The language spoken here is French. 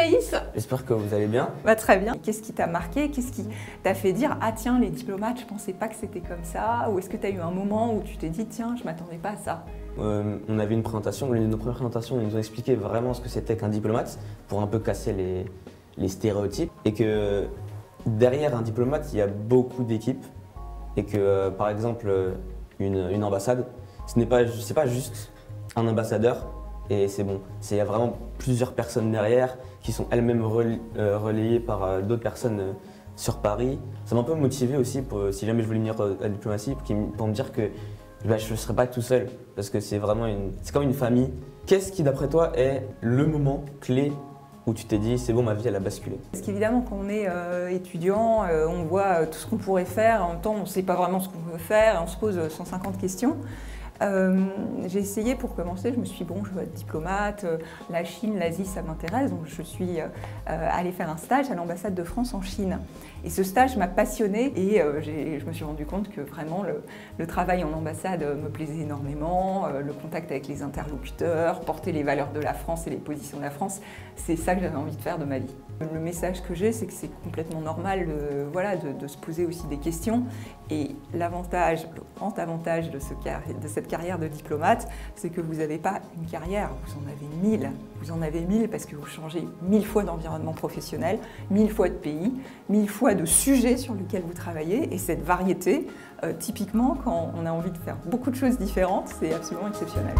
Yaïs J'espère que vous allez bien. Bah, très bien. Qu'est-ce qui t'a marqué? Qu'est-ce qui t'a fait dire Ah tiens, les diplomates, je pensais pas que c'était comme ça Ou est-ce que tu as eu un moment où tu t'es dit Tiens, je m'attendais pas à ça? Euh, on avait une présentation, l'une de nos premières présentations, ils nous ont expliqué vraiment ce que c'était qu'un diplomate pour un peu casser les, les stéréotypes. Et que derrière un diplomate, il y a beaucoup d'équipes. Et que euh, par exemple euh, une, une ambassade, ce n'est pas, pas juste un ambassadeur et c'est bon. Il y a vraiment plusieurs personnes derrière qui sont elles-mêmes euh, relayées par euh, d'autres personnes euh, sur Paris. Ça m'a un peu motivé aussi si jamais je voulais venir à la diplomatie pour, me- dire que bah, je ne serai pas tout seul parce que c'est vraiment une, c'est comme une famille. Qu'est-ce qui d'après toi est le moment clé où tu t'es dit c'est bon ma vie elle a basculé? Parce qu'évidemment, quand on est étudiant, on voit tout ce qu'on pourrait faire. En même temps, on ne sait pas vraiment ce qu'on veut faire on se pose euh, 150 questions. Euh, j'ai essayé pour commencer, je me suis dit, bon, je veux être diplomate, euh, la Chine, l'Asie, ça m'intéresse, donc je suis euh, allée faire un stage à l'ambassade de France en Chine. Et ce stage m'a passionnée et je me suis rendu compte que vraiment le, travail en ambassade me plaisait énormément, le contact avec les interlocuteurs, porter les valeurs de la France et les positions de la France, c'est ça que j'avais envie de faire de ma vie. Le message que j'ai, c'est que c'est complètement normal voilà, de, se poser aussi des questions. Et l'avantage, grand avantage de, cette carrière de diplomate, c'est que vous n'avez pas une carrière, vous en avez mille. Vous en avez mille parce que vous changez mille fois d'environnement professionnel, mille fois de pays, mille fois de sujets sur lesquels vous travaillez. Et cette variété, euh, typiquement, quand on a envie de faire beaucoup de choses différentes, c'est absolument exceptionnel.